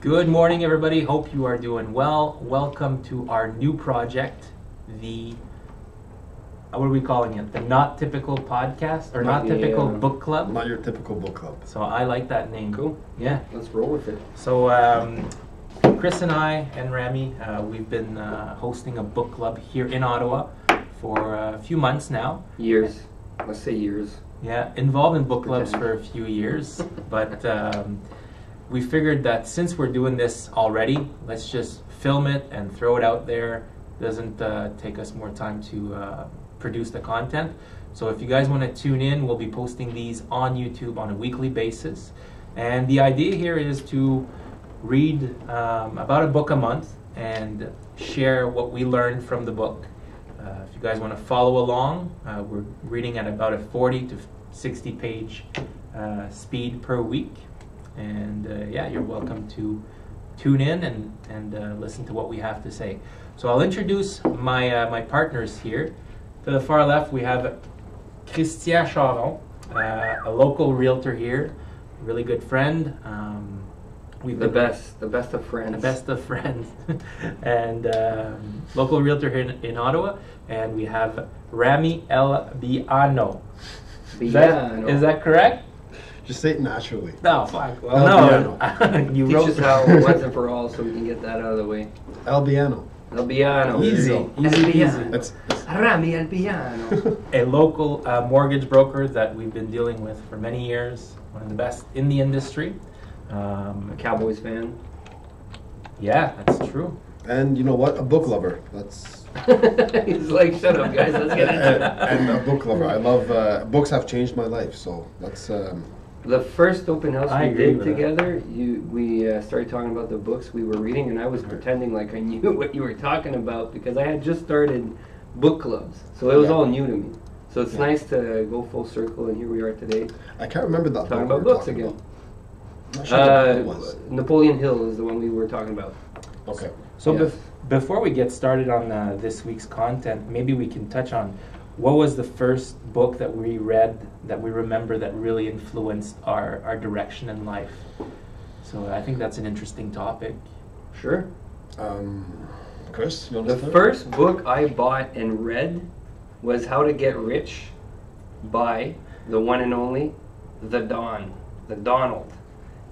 Good morning, everybody. Hope you are doing well. Welcome to our new project, the what are we calling it? The Not Typical Podcast or Not, Not Typical Book Club. Not your typical book club. so I like that name. Cool. Yeah. Let's roll with it. So um, Chris and I and Rami, uh, we've been uh, hosting a book club here in Ottawa for a few months now. Years. Let's say years. Yeah, involved in book clubs for a few years, but um, we figured that since we're doing this already, let's just film it and throw it out there. Doesn't uh, take us more time to uh, produce the content. So if you guys want to tune in, we'll be posting these on YouTube on a weekly basis. And the idea here is to read um, about a book a month and share what we learned from the book. Uh, if you guys want to follow along, uh, we're reading at about a 40 to 60 page uh, speed per week. And uh, yeah, you're welcome to tune in and, and uh, listen to what we have to say. So I'll introduce my, uh, my partners here. To the far left, we have Christian Charron, uh, a local realtor here, really good friend. Um, we've The best. The best of friends. the best of friends, and um, local realtor here in, in Ottawa. And we have Rami El Beaino. Is that, Beaino. is that correct? Just say it naturally. No, fuck. El no, you Teach wrote us how once and for all so we can get that out of the way. El Beaino. El Beaino. Easy, There you go. easy El peasy. Beaino. That's, that's Rami El Beaino. a local uh, mortgage broker that we've been dealing with for many years. One of the best in the industry. A Um, Cowboys fan. yeah, that's true. and you know what? A book lover. That's He's like, shut up, guys. Let's get into and, and a book lover. I love uh, books. Have changed my life. So that's um, The first open house I we agree did with that. together, you we uh, started talking about the books we were reading, and I was pretending like I knew what you were talking about because I had just started book clubs, so it was Yeah. all new to me. So it's Yeah. nice to go full circle, and here we are today I can't remember that. talking book about we were books talking again. about. I'm not sure what Uh, book was. Napoleon Hill is the one we were talking about. Okay. So Yes. bef- before we get started on uh, this week's content, maybe we can touch on what was the first book that we read that we remember that really influenced our, our direction in life. So I think that's an interesting topic. Sure. Um, Chris, you want The to start? first book I bought and read was How to Get Rich by the one and only The Don, The Donald.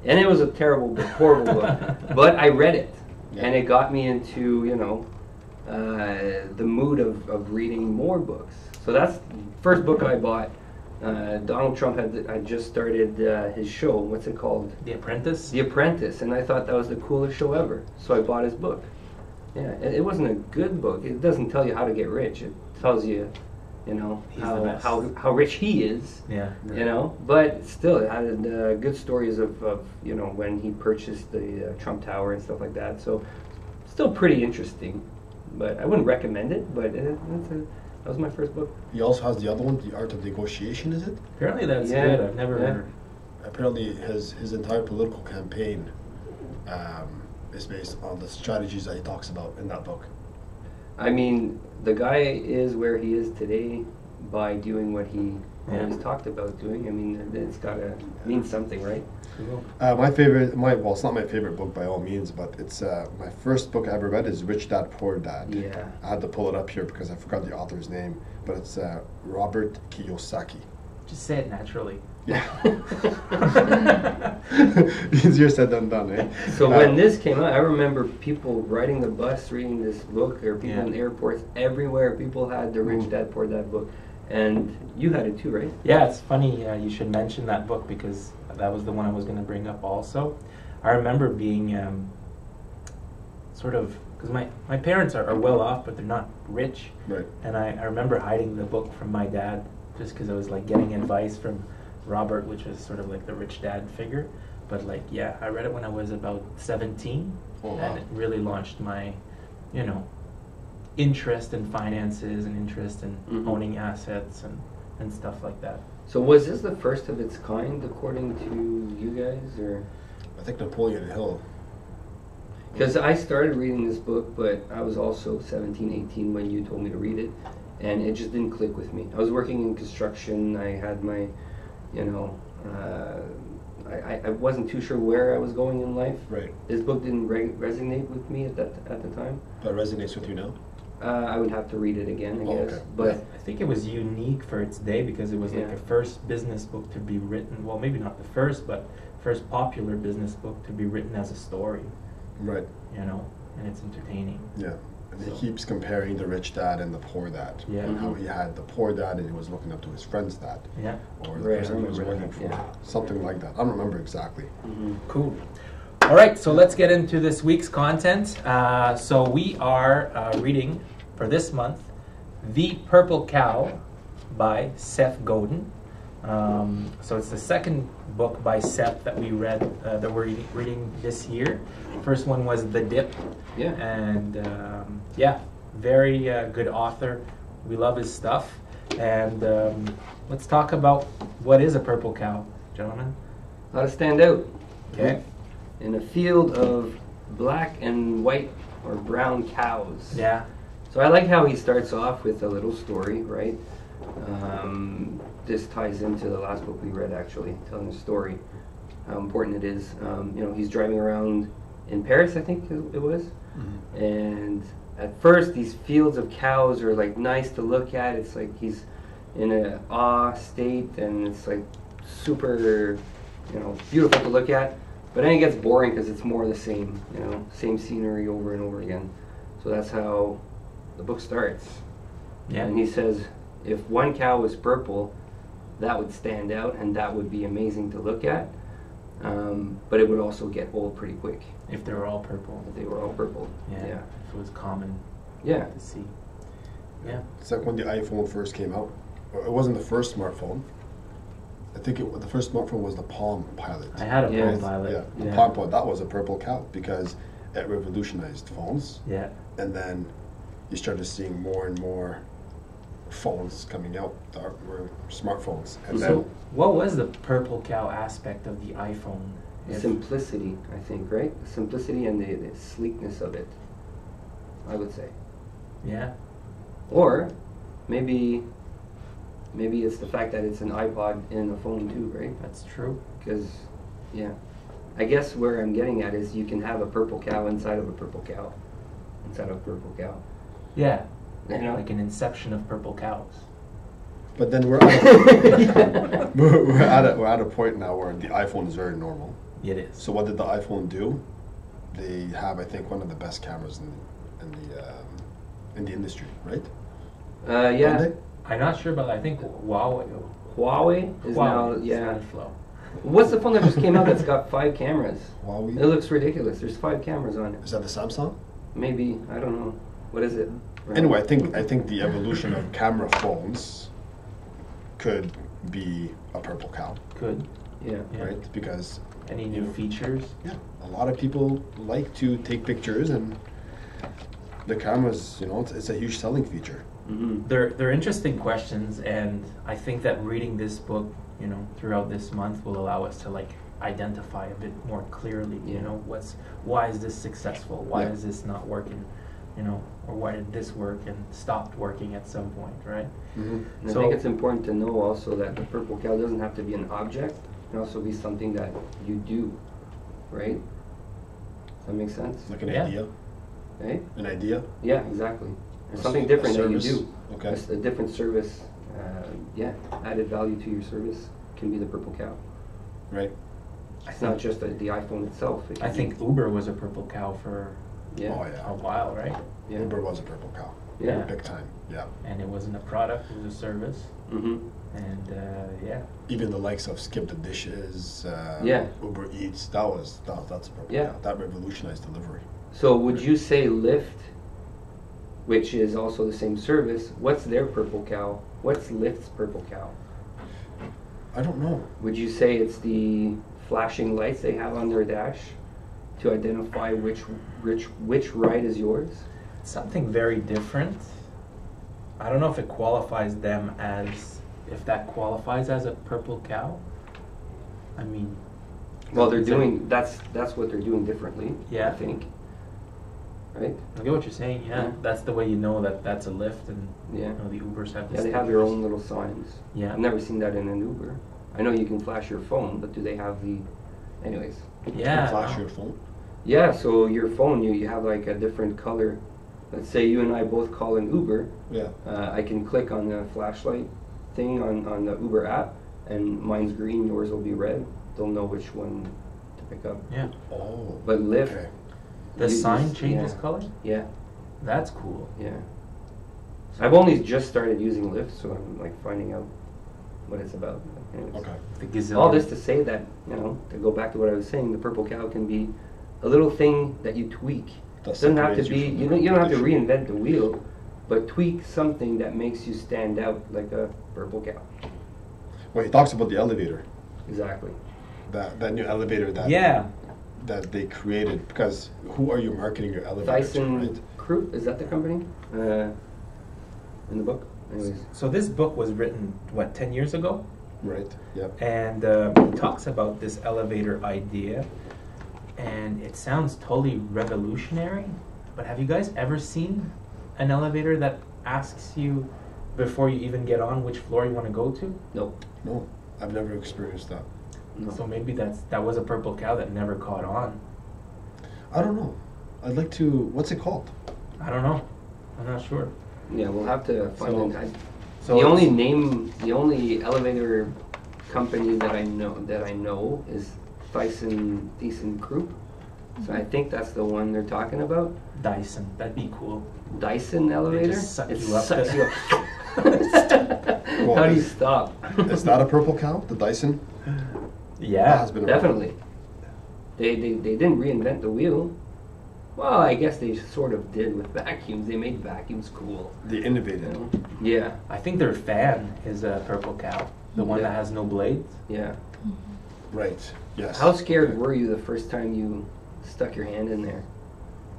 And it was a terrible book, horrible book. But I read it. Yeah. And it got me into, you know, uh, the mood of, of reading more books. So that's the first book I bought. Uh, Donald Trump had, had just started uh, his show. What's it called? The Apprentice? The Apprentice, and I thought that was the coolest show ever. So I bought his book. Yeah, it, it wasn't a good book. It doesn't tell you how to get rich. It tells you, you know, He's how, how how rich he is. Yeah. You know, but still, it had uh, good stories of, of you know when he purchased the uh, Trump Tower and stuff like that. So, still pretty interesting. But I wouldn't recommend it. But it, it's a, that was my first book. He also has the other one, The Art of Negotiation. Is it? Apparently that's Yeah, good. I've never yeah. heard. Apparently, his his entire political campaign um, is based on the strategies that he talks about in that book. I mean, the guy is where he is today by doing what he Yeah. always talked about doing. I mean, it's got to mean something, right? Uh, my favorite, my well, it's not my favorite book by all means, but it's uh, my first book I ever read is Rich Dad Poor Dad. Yeah. I had to pull it up here because I forgot the author's name, but it's uh, Robert Kiyosaki. Just say it naturally. Yeah. Easier said than done, eh? So Uh, when this came out, I remember people riding the bus reading this book, or people Yeah. in airports everywhere. People had the Rich Mm. Dad Poor Dad book, and you had it too, right? Yeah, it's funny uh, you should mention that book because that was the one I was going to bring up also. I remember being um, sort of because my, my parents are, are well off, but they're not rich. Right. And I, I remember hiding the book from my dad just because I was like getting advice from Robert, which was sort of like the rich dad figure. But like, yeah, I read it when I was about 17, Oh, wow. and it really launched my, you know, interest in finances and interest in Mhm. owning assets and, and stuff like that. So was this the first of its kind, according to you guys, or? I think Napoleon Hill. Because I started reading this book, but I was also 17, 18 when you told me to read it, and it just didn't click with me. I was working in construction. I had my, you know, uh, I, I, I wasn't too sure where I was going in life. Right. This book didn't re- resonate with me at that at the time. That resonates with you now. Uh, I would have to read it again, I Oh, guess. okay. But I think it was unique for its day because it was like the first business book to be written. Well, maybe not the first, but first popular business book to be written as a story. Right. You know, and it's entertaining. Yeah. And he keeps comparing the rich dad and the poor dad. Yeah. And how he had the poor dad and he was looking up to his friend's dad. Yeah. Or the Right, person he was working for. yeah. Something like that. I don't remember exactly. mhm. Cool. All right, so let's get into this week's content. Uh, so we are uh, reading for this month The Purple Cow by Seth Godin. Um, so it's the second book by Seth that we read, uh, that we're reading- this year. First one was The Dip. Yeah. And um, yeah, very uh, good author. We love his stuff. And um, let's talk about what is a purple cow, gentlemen. Let us stand out Okay. In a field of black and white or brown cows. Yeah. So I like how he starts off with a little story, right? Um, this ties into the last book we read, actually, telling the story, how important it is. Um, you know, he's driving around in Paris, I think it it was, and at first these fields of cows are like nice to look at. It's like he's in a awe state, and it's like super, you know, beautiful to look at. But then it gets boring because it's more of the same, you know, same scenery over and over again. So that's how the book starts. Yeah. And he says, if one cow was purple, that would stand out and that would be amazing to look at. Um, but it would also get old pretty quick If they were all purple. if they were all purple. Yeah. Yeah. If it was common Yeah. to see. Yeah. It's like when the iPhone first came out. It wasn't the first smartphone. I think it, the first smartphone was the Palm Pilot. I had a Yeah. Palm Pilot. Yeah, the Yeah. Palm Pilot. That was a purple cow because it revolutionized phones. Yeah. and then you started seeing more and more phones coming out that were smartphones, and So, then what was the purple cow aspect of the iPhone? The If- simplicity, I think, right? The simplicity and the, the sleekness of it, I would say. yeah. Or maybe maybe it's the fact that it's an iPod in a phone too, right? That's true. Because, yeah. I guess where I'm getting at is you can have a purple cow inside of a purple cow. Inside of a purple cow. Yeah. You know? Like an inception of purple cows. but then we're at a, we're, we're at a, we're at a point now where the iPhone is very normal. It is. So what did the iPhone do? They have, I think, one of the best cameras in in the um, in the industry, right? Uh, yeah. Don't I'm not sure, but I think Huawei. Huawei is now, Huawei is yeah. on flow. What's the phone that just came out that's got five cameras? Huawei. It looks ridiculous. There's five cameras on it. Is that the Samsung? Maybe, I don't know. What is it? Anyway, I think I think the evolution of camera phones could be a purple cow, Could. Yeah. Yeah. right? Because Any new features? Yeah, a lot of people like to take pictures, and the cameras, you know, it's, it's a huge selling feature. Hmm They're they're interesting questions, and I think that reading this book, you know, throughout this month will allow us to like identify a bit more clearly. You know, what's why is this successful? Why Yeah. is this not working? You know, or why did this work and stopped working at some point, right? Mm-hmm. And I think it's important to know also that the purple cow doesn't have to be an object. It can also be something that you do, right? Does that make sense? Like an Yeah. idea, Right? an idea. Yeah, exactly. There's something different that you service. do. Okay. A s- A, different service, uh, yeah, added value to your service can be the purple cow. Right. It's not just the, the iPhone itself. It I can think be- Uber was a purple cow for Yeah. Oh a while, right? Yeah. Uber was a purple cow. Yeah. Big time. Yeah. And it wasn't a product; it was a service. hmm And uh, yeah, Even the likes of Skip the Dishes. Uh, Yeah. Uber Eats. That was that, that's a purple Yeah. cow. That revolutionized delivery. So would you say Lyft, which is also the same service, what's their purple cow? What's Lyft's purple cow? I don't know. Would you say it's the flashing lights they have on their dash to identify which which which ride is yours? something very different. I don't know if it qualifies them as if that qualifies as a purple cow. I mean, Well, they're doing that's that's what they're doing differently. Yeah. I think. Right. I get what you're saying. Yeah, Yeah. that's the way you know that that's a Lyft, and Yeah. you know the Ubers have. The Yeah, they have their own little signs. Yeah. I've never seen that in an Uber. I know you can flash your phone, but do they have the, anyways? Yeah. Flash no. your phone. Yeah, so your phone, you, you have like a different color. Let's say you and I both call an Uber. Yeah. Uh, I can click on the flashlight thing on, on the Uber app, and mine's green, yours will be red. They'll know which one to pick up. Yeah. Oh. But Lyft, Okay. The You sign just- changes yeah. color? yeah, That's cool. yeah. I've only just started using Lyft, so I'm like finding out what it's about. Anyways. Okay. The gazillion. All this to say that, you know, to go back to what I was saying, the purple cow can be a little thing that you tweak. That doesn't have to separates you be from you the don't you don't have to competition. reinvent the wheel, but tweak something that makes you stand out like a purple cow. Well, he talks about the elevator. Exactly. That that new elevator that Yeah. That they created because who are you marketing your elevator to, Dyson right? Crew is that the company? Uh, in the book. Anyways. So this book was written, what, 10 years ago? Right. Yep. And uh, he talks about this elevator idea. And it sounds totally revolutionary. But have you guys ever seen an elevator that asks you before you even get on which floor you want to go to? Nope. No, I've never experienced that. No. So maybe that's that was a purple cow that never caught on. I don't know. I'd like to. What's it called? I don't know. I'm not sure. yeah, we'll have to find So- it. I, So the only name, the only elevator company that I know that I know is Dyson Dyson Group. So I mm-hmm. think that's the one they're talking about. Dyson. That'd be cool. Dyson elevator. just suck it you up sucks you up. Well, How do you stop? Is that a purple cow? The Dyson? That Yeah. has been around. Definitely. They, they they didn't reinvent the wheel. Well, I guess they sort of did with vacuums. They made vacuums cool. They You innovated. know? Yeah, I think their fan is a purple cow. The one Yeah. that has no blades. yeah. Right. Yes. How scared were you the first time you stuck your hand in there?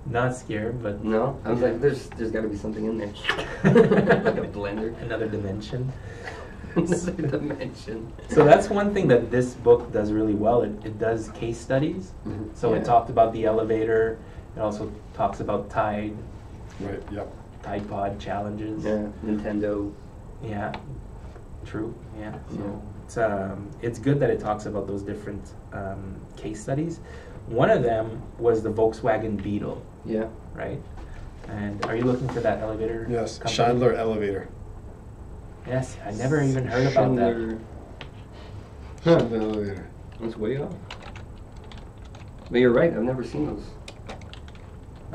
Not scared, but No, I was like, there's there's got to be something in there, like a blender, another dimension. another dimension. So that's one thing that this book does really well. It, it does case studies. Mhm. So Yeah. it talked about the elevator. It also talks about Tide, Right. Yep. Tide Pod challenges. Yeah, Nintendo. Yeah, true. Yeah, so Yeah. it's um, it's good that it talks about those different um, case studies. One of them was the Volkswagen Beetle, Yeah, right? And are you looking for that elevator? Yes. company? Chandler elevator. Yes, I never even heard about that. Schindler- elevator. That's way off. But you're right. I've never seen those.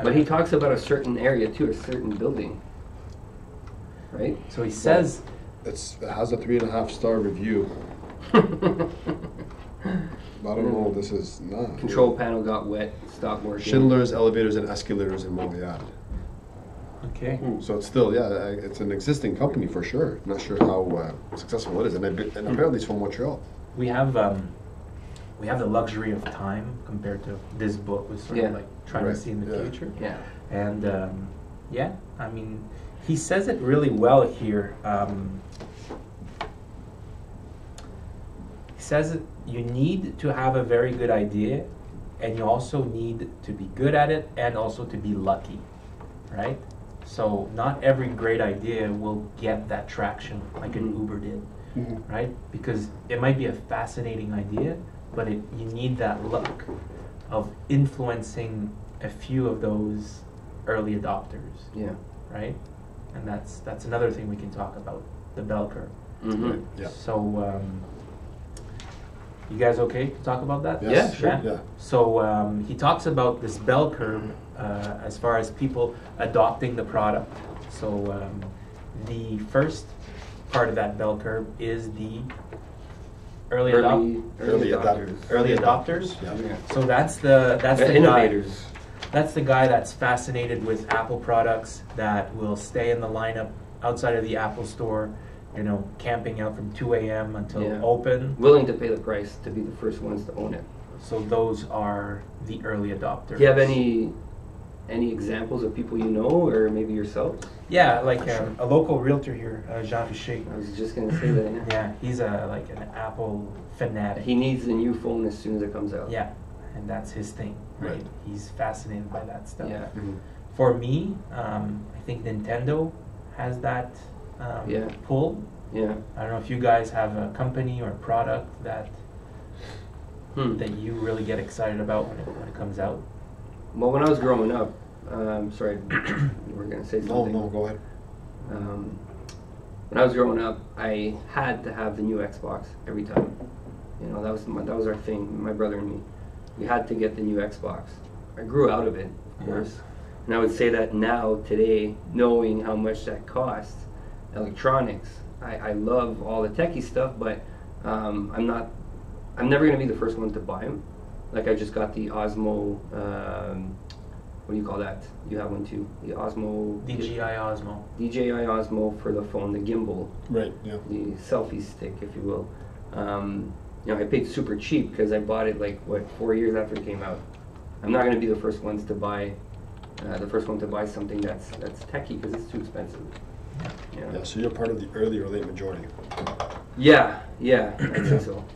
But he talks about a certain area too, a certain building. Right? So he says, It's it has a three and a half star review. I don't know. This is not Control panel got wet, stopped working. Schindler's elevators and escalators in Montreal. Okay, So it's still yeah, uh, it's an existing company for sure. Not sure how uh, successful it is, and, I, and apparently it's from Montreal. we have um, we have the luxury of time compared to this book was sort Yeah. of like trying Right, to see in the yeah. future. Yeah. And um, yeah, I mean, he says it really well here. Um, he says that you need to have a very good idea, and you also need to be good at it, and also to be lucky, right? So not every great idea will get that traction like an Mhm. Uber did, right? Because it might be a fascinating idea, but it, you need that luck of influencing a few of those early adopters, Yeah. right? And that's that's another thing we can talk about the bell curve. Mm-hmm. Yeah. So, um, you guys okay to talk about that? Yes. Yeah, sure. Yeah. Yeah. So um, he talks about this bell curve as far as people adopting the product. So um, the first part of that bell curve is the early, Early, adop- early, Early adopters. early adopters. Yeah. Yeah. So that's the that's Uh, the innovators. Guy, that's the guy that's fascinated with Apple products that will stay in the lineup outside of the Apple store. You know, camping out from 2 a.m. until Yeah. open. Willing to pay the price to be the first ones to own it. So those are the early adopters. Do you have any any examples of people you know, or maybe yourself? Yeah, like um, a local realtor here, uh, Jean Richer. I was just gonna say that. Yeah. Yeah, he's a like an Apple fanatic. He needs a new phone as soon as it comes out. yeah, and that's his thing, right? Right. He's fascinated by that stuff. Yeah. Mhm. For me, um, I think Nintendo has that um, Yeah. pull. Yeah. I don't know if you guys have a company or product that Hmm. that you really get excited about when it, when it comes out. Well, when I was growing up, um, sorry, we're gonna say No, something. no, go ahead. Um, when I was growing up, I had to have the new Xbox every time. You know, that was my, that was our thing. My brother and me, we had to get the new Xbox. I grew out of it, of Yeah. course, and I would say that now today, knowing how much that costs, electronics, I, I love all the techie stuff, but um, I'm not. I'm never gonna be the first one to buy them. Like I just got the Osmo. Um, what do you call that? You have one too. The Osmo. DJI Osmo. DJI Osmo for the phone, the gimbal, Right, yeah. the selfie stick, if you will. Um, you know, I paid super cheap because I bought it like what four years after it came out. I'm not going to be the first ones to buy, uh, the first one to buy something that's that's techie because it's too expensive. You know? Yeah, so you're part of the early or late majority. Yeah, yeah, I'd say so.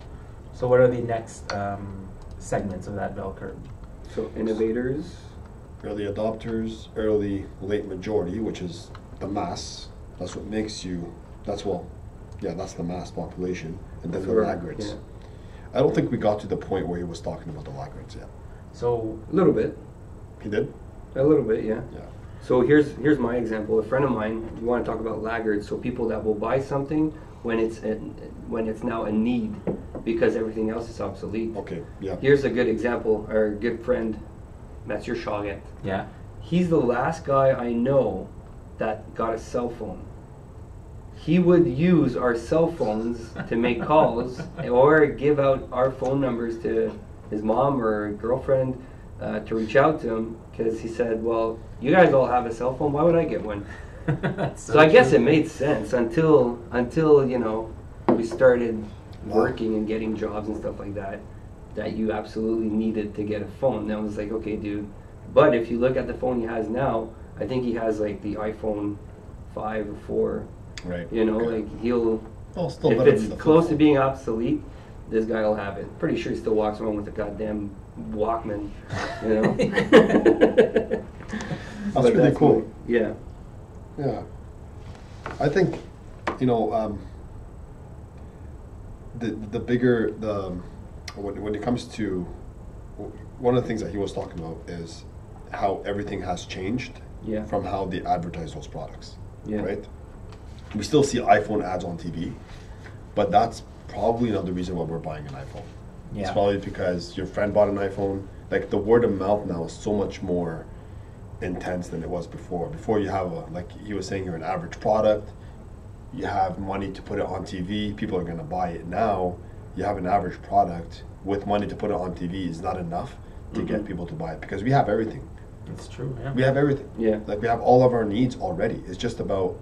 So what are the next um, segments of that bell curve? So innovators, Early adopters, early, late majority, which is the mass. That's what makes you, that's well, yeah, that's the mass population. And then the laggards. yeah. I don't think we got to the point where he was talking about the laggards yet. So a little bit, He did? a little bit, yeah. Yeah. So here's here's my example. A friend of mine. You want to talk about laggards? So people that will buy something when it's a, when it's now a need because everything else is obsolete. Okay, yeah. Here's a good example. Our good friend, Mathieu Chaget. yeah, He's the last guy I know that got a cell phone. He would use our cell phones to make calls or give out our phone numbers to his mom or girlfriend uh, to reach out to him because he said, "Well, you guys all have a cell phone. Why would I get one?" That's So I guess it made sense until until you know we started working and getting jobs and stuff like that. That you absolutely needed to get a phone. Then I was like, okay, dude. But if you look at the phone he has now, I think he has like the iPhone five or four. Right. You know, okay. like he'll well, still if better it's than the close to being obsolete, this guy will have it. Pretty sure he still walks around with a goddamn Walkman. You know. That's But really cool. my- yeah. Yeah. I think, you know, um, the the bigger the when when it comes to one of the things that he was talking about is how everything has changed Yeah. from how they advertise those products. Yeah. Right. We still see iPhone ads on TV, but that's probably not the reason why we're buying an iPhone. It's probably because your friend bought an iPhone. Like the word of mouth now is so much more intense than it was before. Before you have a like he was saying you're an average product, you have money to put it on TV, people are gonna buy it now. You have an average product with money to put it on TV is not enough to get Mhm. people to buy it because we have everything. It's true. Yeah. We have everything. Yeah. Like we have all of our needs already. It's just about,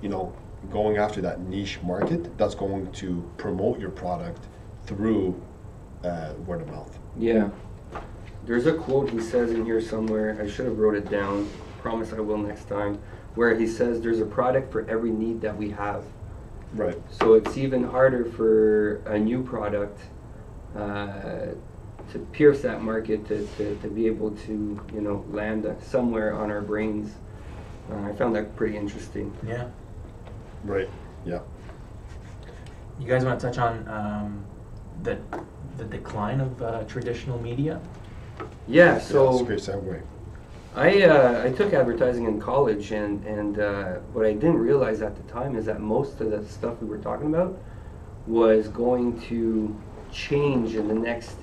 you know, going after that niche market that's going to promote your product through uh, word of mouth. Yeah. There's a quote he says in here somewhere. I should have wrote it down. Promise I will next time. Where he says there's a product for every need that we have. Right. So it's even harder for a new product uh, to pierce that market to, to, to be able to you know land somewhere on our brains. Uh, I found that pretty interesting. Yeah. Right. Yeah. You guys want to touch on um, the the decline of uh, traditional media? Yeah. yeah that's a So great segue. I uh, I took advertising in college, and and uh, what I didn't realize at the time is that most of the stuff we were talking about was going to change in the next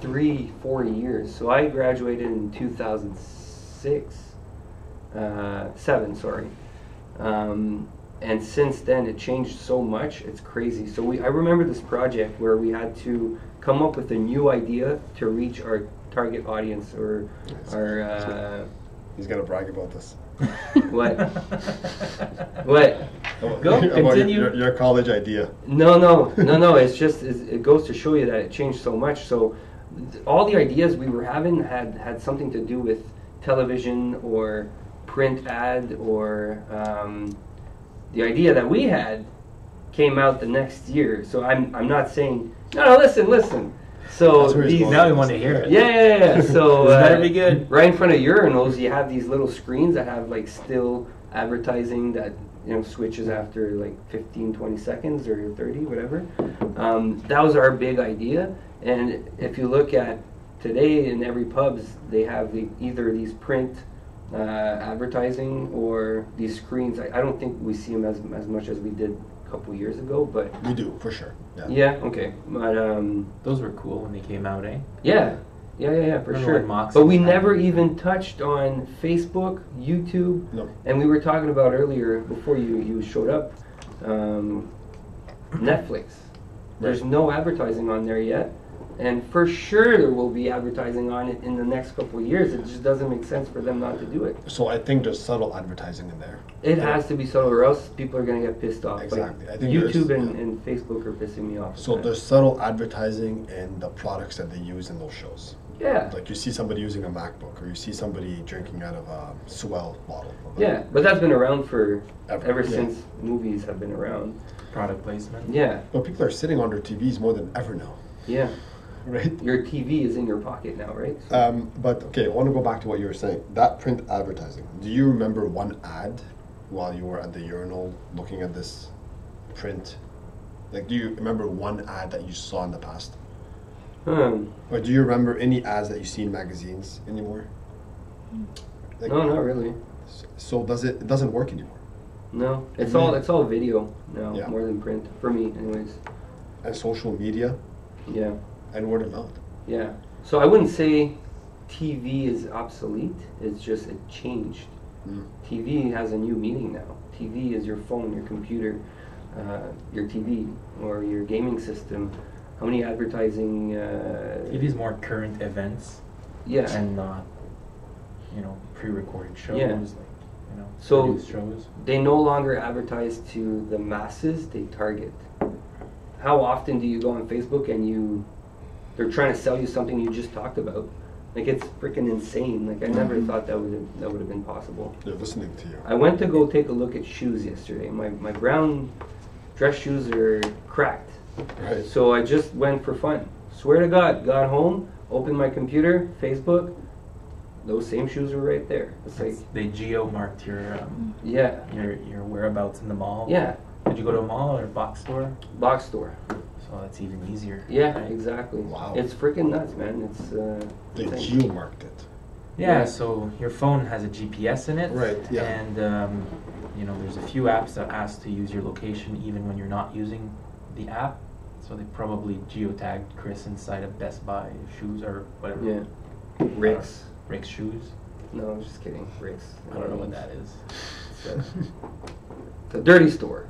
three four years. So I graduated in two thousand six, uh, seven, sorry, um, and since then it changed so much. It's crazy. So we I remember this project where we had to come up with a new idea to reach our target audience or our uh, He's gonna brag about this. what what Go, your- continue. Your, your college idea. no no no no it's just it's, it goes to show you that it changed so much so th- all the ideas we were having had had something to do with television or print ad or um, the idea that we had came out the next year so i'm i'm not saying no no listen listen so That's where he's these now we want to hear it. Yeah, yeah, yeah. So This better uh, be good. Right in front of urinals, you have these little screens that have like still advertising that you know switches after like 15 20 seconds or 30 whatever um, that was our big idea and if you look at today in every pubs they have the, either these print uh, advertising or these screens I, I don't think we see them as, as much as we did a couple years ago but We do for sure. Yeah. yeah okay but um, Those were cool when they came out, eh? yeah yeah yeah, yeah for sure when Moxie but we never even touched on facebook youtube No. and we were talking about earlier before you, you showed up, um, Netflix. There's Right. no advertising on there yet, and for sure there will be advertising on it in the next couple of years. It just doesn't make sense for them not to do it. So I think there's subtle advertising in there. It has to be so, or else people are gonna get pissed off. Like, Exactly. I think YouTube and, yeah. and Facebook are pissing me off. So there's subtle advertising in the products that they use in those shows. yeah, Like you see somebody using a MacBook, or you see somebody drinking out of a S'well bottle. yeah, but that's been around for Ever, ever yeah. since movies have been around. Product placement. Yeah, But people are sitting on their TVs more than ever now, yeah. Right? Your TV is in your pocket now, right? So- Um, but okay, I want to go back to what you were saying. That print advertising. Do you remember one ad while you were at the urinal looking at this print? Like, do you remember one ad that you saw in the past? um, Or do you remember any ads that you see in magazines anymore? Like, no, not really. So does it? It doesn't work anymore. No, it's Really? all it's all video now, Yeah. more than print for me, anyways. And social media Yeah, and word of mouth. yeah. So I wouldn't say TV is obsolete. It's just it changed. Mm. TV has a new meaning now. TV is your phone, your computer, uh, your TV, or your gaming system. How many advertising? Uh, It is more current events Yeah. and not, you know, pre-recorded shows. Yeah. Like, you know, So- shows. they no longer advertise to the masses they target how often do you go on facebook and you they're trying to sell you something you just talked about like it's freaking insane like i never Mhm. thought that would have that would have been possible They're listening to you. i went to go take a look at shoes yesterday my, my brown dress shoes are cracked Right. so i just went for fun swear to god got home opened my computer facebook those same shoes were right there it's like they geo marked your um, yeah your your whereabouts in the mall. yeah Did you go to a mall or a box store? box store So that's even easier. Yeah, right? exactly. Wow. It's freaking nuts, man. It's uh, They insane. geomarked it. Yeah, Yeah. so your phone has a GPS in it. Right, yeah. And um, you know, there's a few apps that ask to use your location even when you're not using the app. So they probably geotagged Chris inside of Best Buy shoes or whatever. yeah. Rick's. Rick's shoes. No, I'm just kidding. Rick's. I don't know what that is. It's a, it's a dirty store.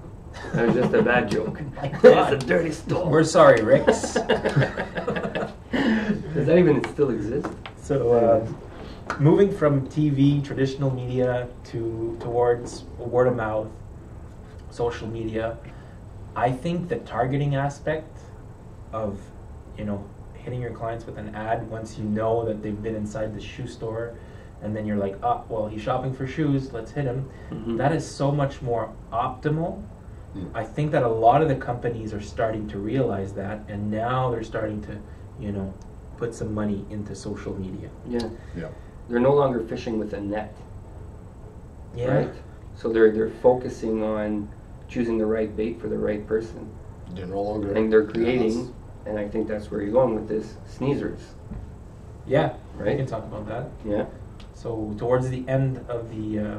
That was just a bad joke. My it's a dirty store. We're sorry, Rick's. Does that even still exist? So, uh, moving from TV, traditional media, to towards word of mouth, social media, I think the targeting aspect of, you know, hitting your clients with an ad once you know that they've been inside the shoe store, and then you're like, ah, well, he's shopping for shoes, let's hit him. Mhm. That is so much more optimal. Mm. I think that a lot of the companies are starting to realize that, and now they're starting to, you know, put some money into social media. Yeah. Yeah. They're no longer fishing with a net, Yeah. right? So they're they're focusing on choosing the right bait for the right person. They're no longer. And they're Yeah, creating, and I think that's where you're going with this, sneezers, Yeah. We right? can talk about that. Yeah. So towards the end of the uh,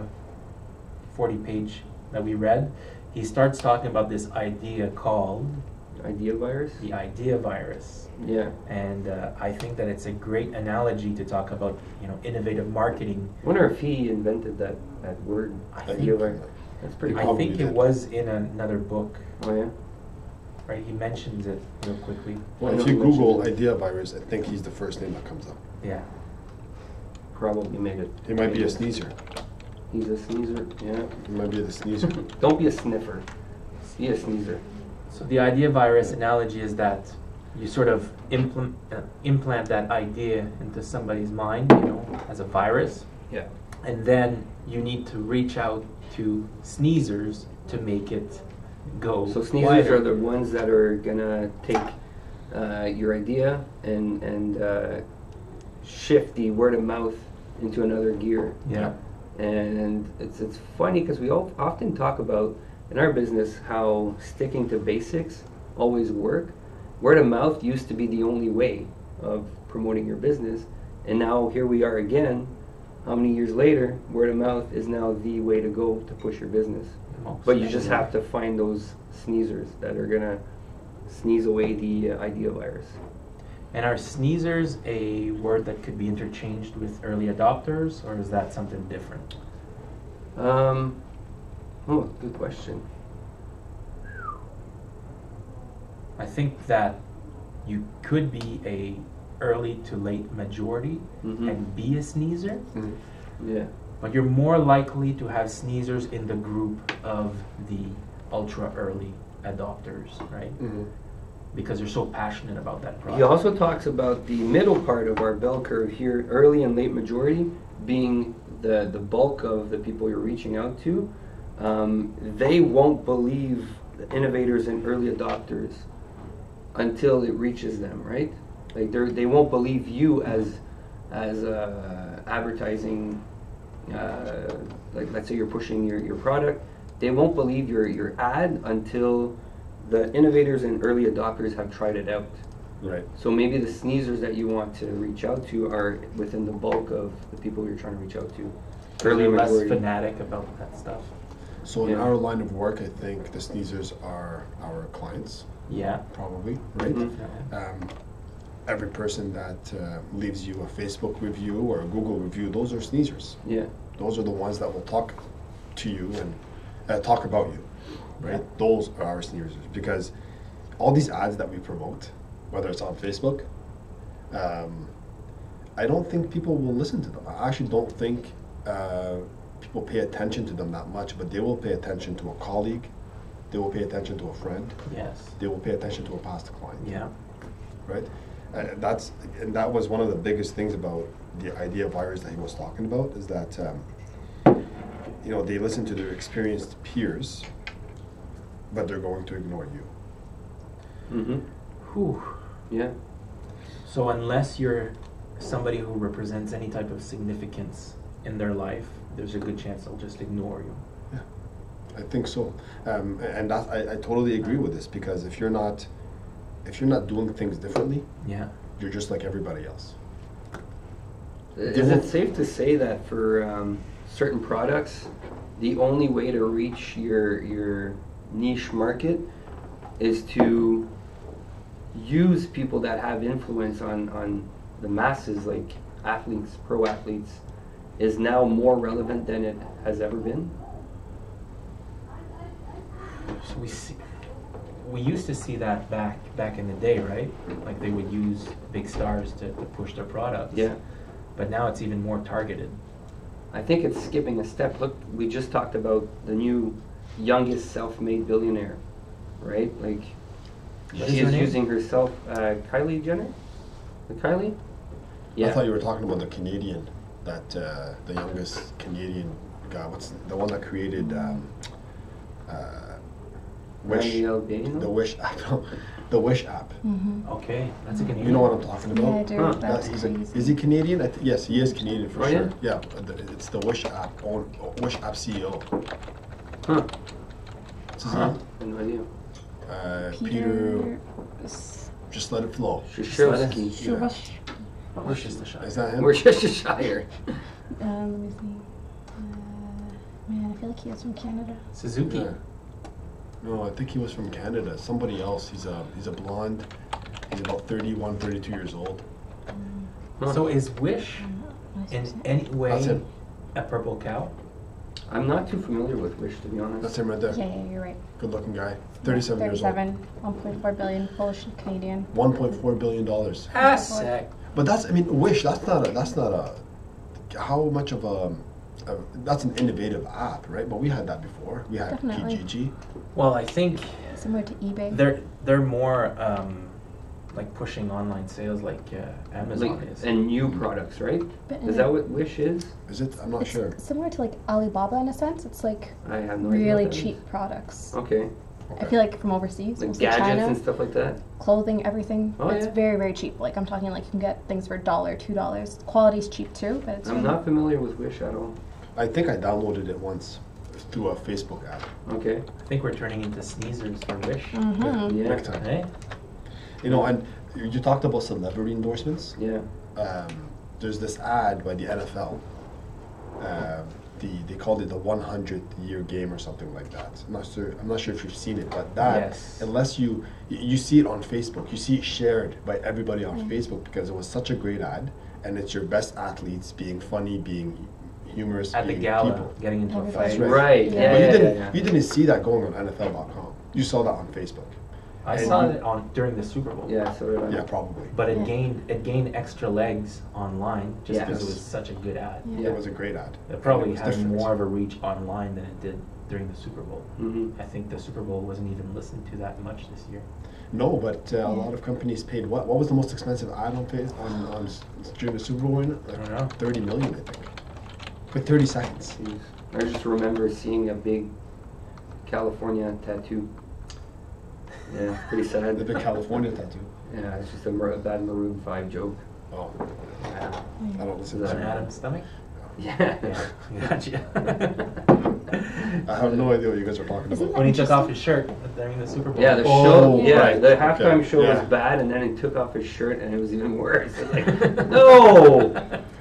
40 page that we read, he starts talking about this idea called Idea virus? the idea virus. Yeah. And uh, I think that it's a great analogy to talk about, you know, innovative marketing. I wonder if he invented that, that word, I I idea think- virus. That's pretty He I think it was in another book, Oh, yeah? right? He mentions it real quickly. Well, if you Google it. idea virus, I think he's the first name that comes up. Yeah. Probably made it. He might be a sneezer. He's a sneezer, yeah. He might be the sneezer. Don't be a sniffer. Be a sneezer. So the idea virus analogy is that you sort of implement, uh, implant that idea into somebody's mind, you know, as a virus, Yeah. and then you need to reach out to sneezers to make it go. So sneezers wider. are the ones that are gonna take uh, your idea and and uh, shift the word of mouth into another gear. yeah. And it's it's funny because we all often talk about in our business how sticking to basics always work. Word of mouth used to be the only way of promoting your business, and now here we are again. How many years later, word of mouth is now the way to go to push your business. But you just have to find those sneezers that are gonna sneeze away the uh, idea virus. And are sneezers a word that could be interchanged with early adopters, or is that something different? Um, oh, good question. I think that you could be a early to late majority Mhm. and be a sneezer, Yeah. but you're more likely to have sneezers in the group of the ultra early adopters, right? Because they're so passionate about that product. He also talks about the middle part of our bell curve here, early and late majority, being the, the bulk of the people you're reaching out to. Um, they won't believe the innovators and early adopters until it reaches them, right? Like they they won't believe you as as uh, advertising. Uh, like let's say you're pushing your, your product, they won't believe your your ad until the innovators and early adopters have tried it out. Right. So maybe the sneezers that you want to reach out to are within the bulk of the people you're trying to reach out to. Early They're less majority. fanatic about that stuff. So in our line of work, I think the sneezers are our clients, Yeah. probably, right? Mhm. Um, every person that uh, leaves you a Facebook review or a Google review, those are sneezers. Yeah. Those are the ones that will talk to you and uh, talk about you, right? Those are our sneezers because all these ads that we promote, whether it's on Facebook, um, I don't think people will listen to them. I actually don't think uh, people pay attention to them that much, but they will pay attention to a colleague, they will pay attention to a friend, Yes. they will pay attention to a past client Yeah. right? Uh, that's and that was one of the biggest things about the idea of virus that he was talking about is that um, you know they listen to their experienced peers, but they're going to ignore you. Mm-hmm. Whew. Yeah. So unless you're somebody who represents any type of significance in their life, there's a good chance they'll just ignore you. Yeah, I think so, um, and that I, I totally agree with this because if you're not if you're not doing things differently, Yeah. you're just like everybody else. Is it safe to say that for um, certain products, the only way to reach your your niche market is to use people that have influence on on the masses, like athletes, pro athletes, is now more relevant than it has ever been? So we see, we used to see that back back in the day, right? Like they would use big stars to, to push their products. Yeah. But now it's even more targeted. I think it's skipping a step. Look, we just talked about the new youngest self-made billionaire, right? Like What she is her is name? using herself, uh, Kylie Jenner. The Kylie? Yeah. I thought you were talking about the Canadian, that uh, the youngest Canadian guy. What's the one that created um, uh, Wish? The Wish app. the Wish app. Mm-hmm. Okay, that's a Canadian. You know what I'm talking about? Yeah, I do. Huh. That's That- he's a- crazy. is he Canadian? I th- yes, he is Canadian for Oh, sure. Yeah, but the- it's the Wish app. Own, Wish app CEO. Huh. What's his Huh. name? No idea. Uh, Peter. Peter. Just let it flow. Shashowski. Shuvash- Where's just the shot? Is that him? Worcestershire. Uh, let me see. Uh, man, I feel like he is from Canada. Suzuki. Yeah. No, I think he was from Canada. Somebody else. He's a he's a blonde. He's about 31, 32 years old. Huh. So is Wish Um, what is in any way a purple cow? I'm not too familiar with Wish, to be honest. That's him right there. Yeah, yeah, you're right. Good looking guy. 37 years old. 37, 1.4 billion, Polish Canadian. 1.4 billion dollars. Ah, sick. But that's I mean Wish. That's not a that's not a how much of a, a that's an innovative app, right? But we had that before. We had Definitely. PGG. Well, I think Similar to eBay. they're they're more um, like pushing online sales, like uh, Amazon Like, is. and new products, right? But Is that what Wish is? Is it? I'm not it's sure. similar to like Alibaba in a sense. It's like I have no really what that is. cheap products. Okay. I feel like from overseas, Like mostly gadgets China, and stuff like that. clothing, everything. Oh, it's yeah. very, very cheap. Like I'm talking like you can get things for a dollar, two dollars. Quality's cheap too, but it's I'm really- not familiar with Wish at all. I think I downloaded it once through a Facebook app. Okay. I think we're turning into sneezers for Wish. Mm-hmm. Yeah. Big time. Hey? You know, and you you talked about celebrity endorsements. Yeah. Um, there's this ad by the NFL. Um, the they called it the 100th year game or something like that. I'm not sure. I'm not sure if you've seen it, but that Yes. unless you you see it on Facebook, you see it shared by everybody on Facebook because it was such a great ad, and it's your best athletes being funny, being humorous, At the being gala, people. getting into a Everybody. fight. That's Right. Yeah. Yeah. But you didn't yeah. you didn't see that going on NFL.com. You saw that on Facebook. I And saw you- it on during the Super Bowl. Yeah. So did I. Yeah, probably. But it Yeah. gained it gained extra legs online just Yes. because it was such a good ad. Yeah. It was a great ad. It probably was had different. more of a reach online than it did during the Super Bowl. hmm I think the Super Bowl wasn't even listened to that much this year. No, but uh, a lot of companies paid what? What was the most expensive ad on face on, on s- during the Super Bowl? Like I don't know. Thirty million, I think. For thirty seconds. Jeez. I just remember seeing a big California tattoo. Yeah, pretty sad. The big California tattoo. Yeah, it's just a, mar- a bad Maroon Five joke. Oh, Yeah. I don't listen Is to On that- that. Adam's stomach? Yeah. Yeah, gotcha. I have no idea what you guys are talking Isn't about. when he took off his shirt during the Super Bowl. Yeah, the Oh, show. Yeah, right, the halftime okay, show yeah. was bad, and then he took off his shirt, and it was even worse. It's like, no.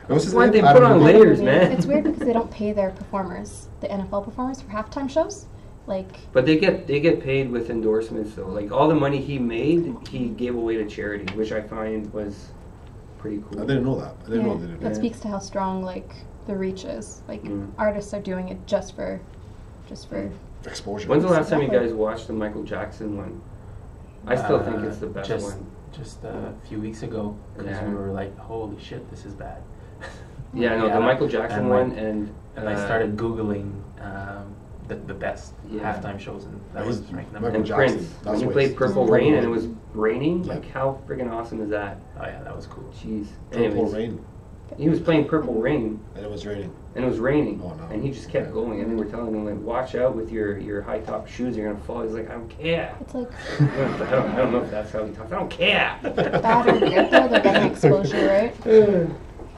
What's his Why'd name? they put Adam on Levine? layers, man? It's weird because they don't pay their performers, the NFL performers, for halftime shows. Like, But they get they get paid with endorsements though. Like all the money he made, he gave away to charity, which I find was pretty cool. I didn't know that. I didn't yeah, know that that. speaks to how strong like the reach is. Like, Mm. artists are doing it just for, just for. Exposure. When's the last time you guys watched the Michael Jackson one? I still think Uh, it's the best just, one. Just a few weeks ago, because Yeah. we were like, "Holy shit, this is bad." Yeah, no, Yeah, the Michael Jackson and one, like- and And I uh, started googling um, the the best Yeah. halftime shows, and that was he's- ranked number Michael and one. Jackson, Prince. that's When he what played Purple Purple Rain and it was raining, Yeah. like how freaking awesome is that? Oh yeah, that was cool. Jeez. Purple Anyways, rain, he was playing Purple Rain and it was raining. and it was raining, Oh, no. and he just kept Okay. going. And they were telling him like, "Watch out with your your high top shoes, you're gonna fall." He's like, "I don't care." It's like I don't, I don't know if that's how he talks. I don't care. bad or good though. They're getting exposure, right?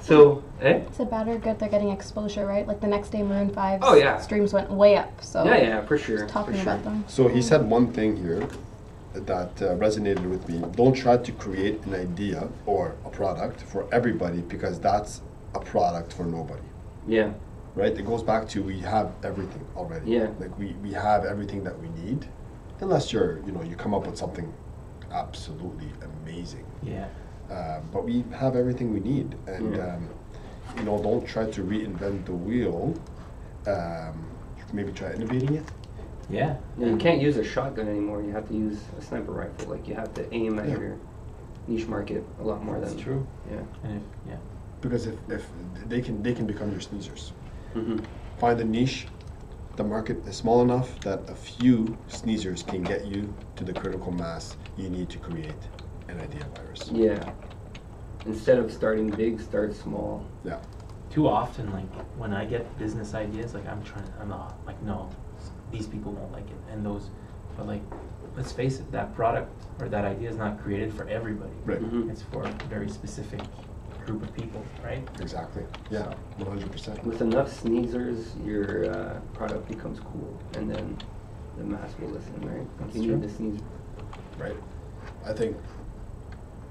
So, eh? It's a bad or good. They're getting exposure, right? Like the next day, Maroon 5's Oh, yeah. streams went way up. So Yeah, yeah, for sure. just talking for sure. about them. So he said one thing here that uh, resonated with me. Don't try to create an idea or a product for everybody because that's a product for nobody. Yeah, Right? It goes back to we have everything already. Yeah. Like we, we have everything that we need. Unless you're, you know, you come up with something absolutely amazing. Yeah. Uh, but we have everything we need. And, Yeah. um, you know, don't try to reinvent the wheel. Um, maybe try innovating it. Yeah. yeah. You can't use a shotgun anymore. You have to use a sniper rifle. Like you have to aim at Yeah. your niche market a lot more That's than true. Yeah. And if yeah, Because if, if they can they can become your sneezers. hmm Find a niche. The market is small enough that a few sneezers can get you to the critical mass you need to create an idea virus. Yeah. Instead of starting big, start small. Yeah. too often like when I get business ideas, like I'm trying, I'm not like no, these people won't like it, and those, but like, let's face it, that product or that idea is not created for everybody. Right. Mhm. It's for a very specific group of people, right? Exactly. Yeah. One hundred percent. With enough sneezers, your uh, product becomes cool, and then the mass will listen, right? Like That's you true. need the sneezer. Right. I think.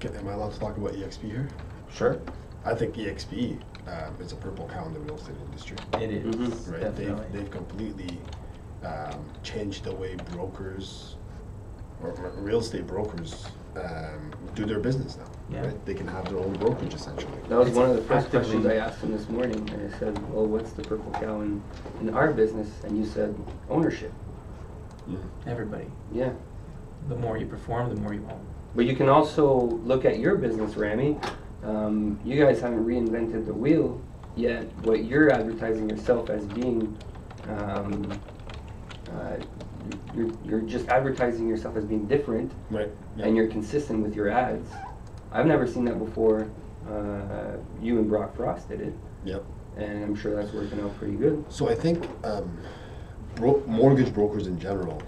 Can, am I allowed to talk about EXP here? Sure. I think EXP um, is a purple cow in the real estate industry. It is Mhm. Right. definitely. They've they've completely um, changed the way brokers or, or real estate brokers um, do their business now. Yeah. Right. They can have their own brokerage essentially. That was It's one of the first questions I asked him this morning, and I said, "Well, what's the purple cow in, in our business?" And you said, "Ownership." Mhm. Everybody. Yeah, The more you perform, the more you own. But you can also look at your business, Rami. Um, you guys haven't reinvented the wheel yet. What you're advertising yourself as being, um, uh, you're, you're just advertising yourself as being different, Right. Yeah. and you're consistent with your ads. I've never seen that before. Uh, you and Brock Frost did it, Yep. and I'm sure that's working out pretty good. So I think um, bro- mortgage brokers in general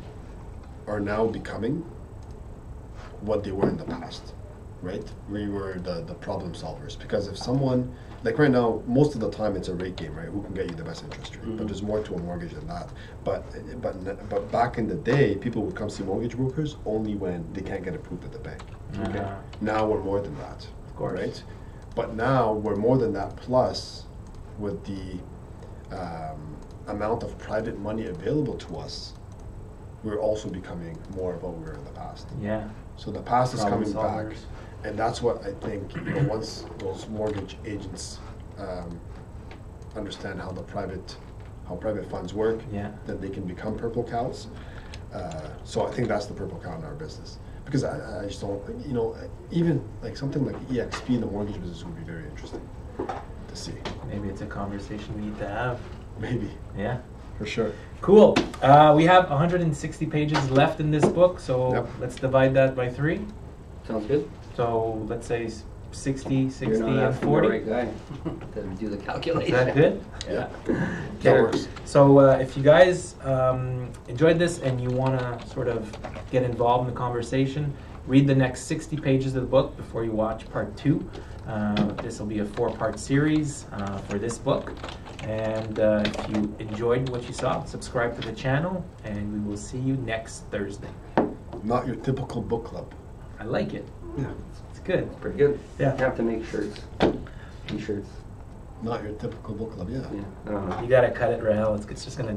are now becoming what they were in the past. right? We were the, the problem solvers because if someone like right now, most of the time it's a rate game, right? Who can get you the best interest rate? But Mhm. there's more to a mortgage than that. But but but back in the day, people would come see mortgage brokers only when they can't get approved at the bank. Okay. Uh, Now we're more than that. Of course. Right? But now we're more than that plus with the um, amount of private money available to us, we're also becoming more of what we were in the past. yeah. So the past is Problem coming back. solvers. And that's what I think, you know, once those mortgage agents um, understand how the private, how private funds work, Yeah. then they can become purple cows. Uh, so I think that's the purple cow in our business. Because I, I just don't, you know, even like something like EXP in the mortgage business would be very interesting to see. Maybe it's a conversation we need to have. Maybe, Yeah. for sure. Cool. Uh, we have 160 pages left in this book, so Yep. let's divide that by three. Sounds good. So let's say s- 60, 60, You're not and asking 40. the right guy to do the calculation. Is that good? Yeah. Okay. That works. So uh, if you guys um, enjoyed this and you want to sort of get involved in the conversation, read the next 60 pages of the book before you watch part two. Uh, this will be a four-part series uh, for this book. And uh, if you enjoyed what you saw, subscribe to the channel, and we will see you next Thursday. Not your typical book club. I like it. Yeah. It's good. It's pretty good. Yeah. Have to make shirts. T-shirts. Not your typical book club, yeah. Yeah. I don't. You gotta cut it, Rahel. It's, it's just gonna